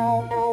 Música